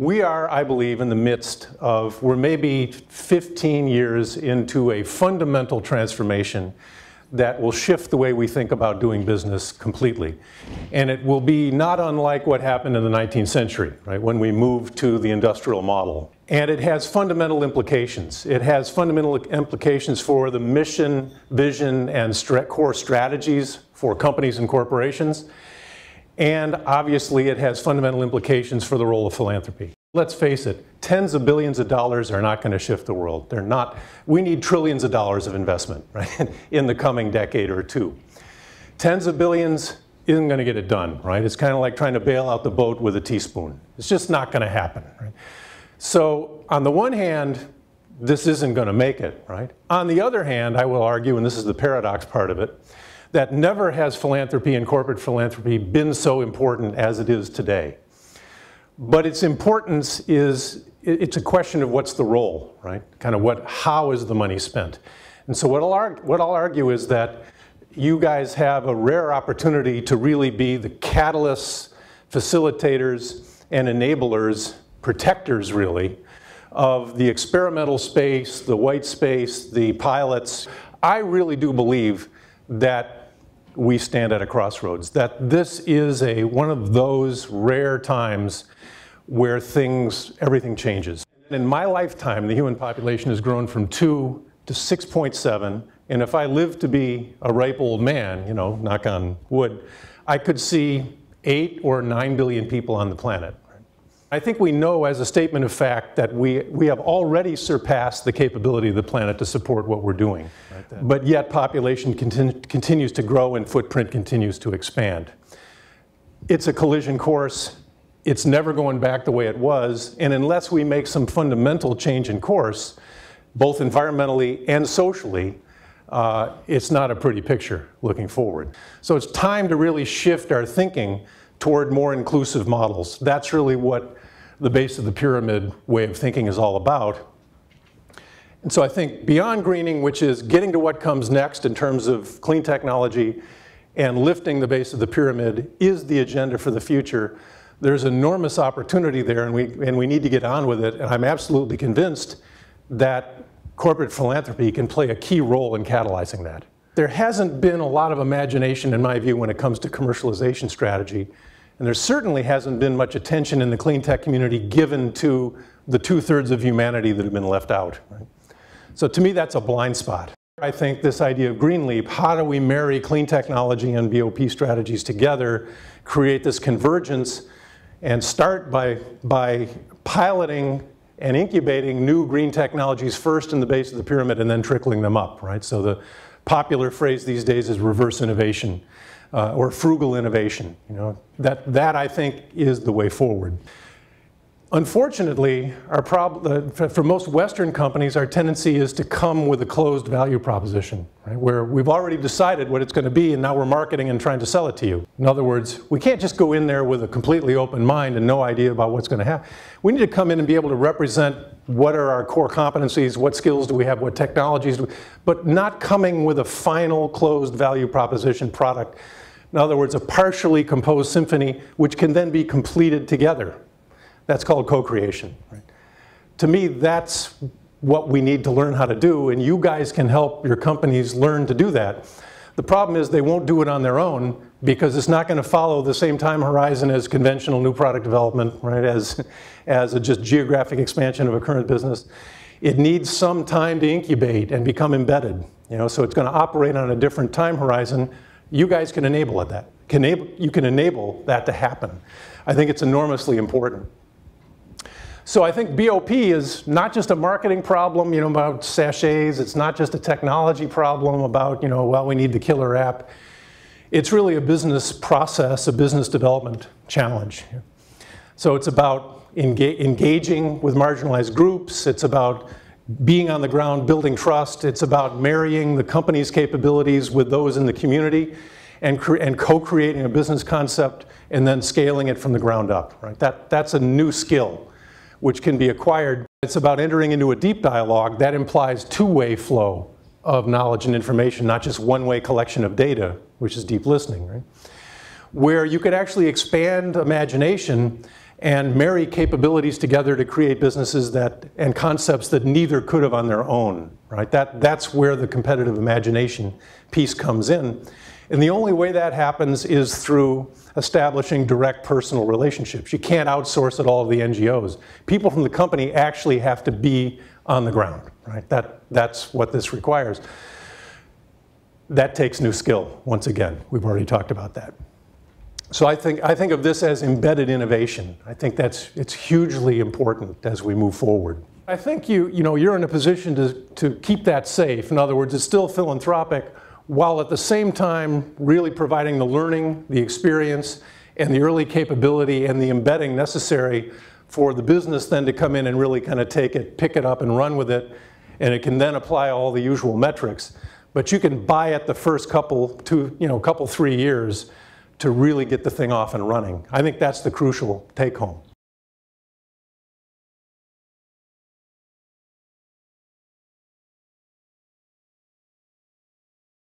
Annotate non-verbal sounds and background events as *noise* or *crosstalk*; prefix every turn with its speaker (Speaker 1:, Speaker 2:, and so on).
Speaker 1: We are, I believe, in the midst of, we're maybe 15 years into a fundamental transformation that will shift the way we think about doing business completely. And it will be not unlike what happened in the 19th century, right, when we moved to the industrial model. And it has fundamental implications. It has fundamental implications for the mission, vision, and core strategies for companies and corporations. And obviously, it has fundamental implications for the role of philanthropy. Let's face it, tens of billions of dollars are not going to shift the world. They're not. We need trillions of dollars of investment *laughs* right, in the coming decade or two. Tens of billions isn't going to get it done, right? It's kind of like trying to bail out the boat with a teaspoon. It's just not going to happen, right? So on the one hand, this isn't going to make it, right? On the other hand, I will argue, and this is the paradox part of it, that never has philanthropy and corporate philanthropy been so important as it is today. But its importance is, it's a question of what's the role, right? Kind of what, how is the money spent? And so what I'll, argue, what I'll argue is that you guys have a rare opportunity to really be the catalysts, facilitators, and enablers, protectors really, of the experimental space, the white space, the pilots. I really do believe that we stand at a crossroads, that this is a, one of those rare times where things, everything changes. In my lifetime, the human population has grown from 2 to 6.7, and if I live to be a ripe old man, you know, knock on wood, I could see 8 or 9 billion people on the planet. I think we know as a statement of fact that we, we have already surpassed the capability of the planet to support what we're doing. Right but yet population continu continues to grow and footprint continues to expand. It's a collision course it's never going back the way it was. And unless we make some fundamental change in course, both environmentally and socially, uh, it's not a pretty picture looking forward. So it's time to really shift our thinking toward more inclusive models. That's really what the base of the pyramid way of thinking is all about. And so I think beyond greening, which is getting to what comes next in terms of clean technology and lifting the base of the pyramid is the agenda for the future there's enormous opportunity there and we, and we need to get on with it. And I'm absolutely convinced that corporate philanthropy can play a key role in catalyzing that. There hasn't been a lot of imagination, in my view, when it comes to commercialization strategy. And there certainly hasn't been much attention in the clean tech community given to the two thirds of humanity that have been left out. Right? So to me, that's a blind spot. I think this idea of Green Leap, how do we marry clean technology and BOP strategies together, create this convergence and start by, by piloting and incubating new green technologies first in the base of the pyramid and then trickling them up, right? So the popular phrase these days is reverse innovation uh, or frugal innovation. You know, that, that I think is the way forward. Unfortunately, our prob- uh, for most Western companies, our tendency is to come with a closed value proposition, right? where we've already decided what it's going to be and now we're marketing and trying to sell it to you. In other words, we can't just go in there with a completely open mind and no idea about what's going to happen. We need to come in and be able to represent what are our core competencies, what skills do we have, what technologies do we, but not coming with a final closed value proposition product. In other words, a partially composed symphony which can then be completed together that's called co-creation. Right? To me, that's what we need to learn how to do, and you guys can help your companies learn to do that. The problem is they won't do it on their own because it's not going to follow the same time horizon as conventional new product development, right, as, as a just geographic expansion of a current business. It needs some time to incubate and become embedded, you know, so it's going to operate on a different time horizon. You guys can enable that. Can enable, you can enable that to happen. I think it's enormously important. So I think BOP is not just a marketing problem, you know, about sachets. It's not just a technology problem about, you know, well, we need the killer app. It's really a business process, a business development challenge. So it's about enga engaging with marginalized groups. It's about being on the ground, building trust. It's about marrying the company's capabilities with those in the community and, and co-creating a business concept and then scaling it from the ground up, right? That, that's a new skill which can be acquired. It's about entering into a deep dialogue that implies two-way flow of knowledge and information, not just one-way collection of data, which is deep listening, right? Where you could actually expand imagination and marry capabilities together to create businesses that and concepts that neither could have on their own right that that's where the competitive imagination piece comes in and the only way that happens is through establishing direct personal relationships you can't outsource it all to the ngos people from the company actually have to be on the ground right that that's what this requires that takes new skill once again we've already talked about that so I think, I think of this as embedded innovation. I think that's, it's hugely important as we move forward. I think you, you know, you're in a position to, to keep that safe. In other words, it's still philanthropic while at the same time really providing the learning, the experience, and the early capability and the embedding necessary for the business then to come in and really kind of take it, pick it up and run with it. And it can then apply all the usual metrics. But you can buy it the first couple, two, you know, couple, three years to really get the thing off and running. I think that's the crucial take home.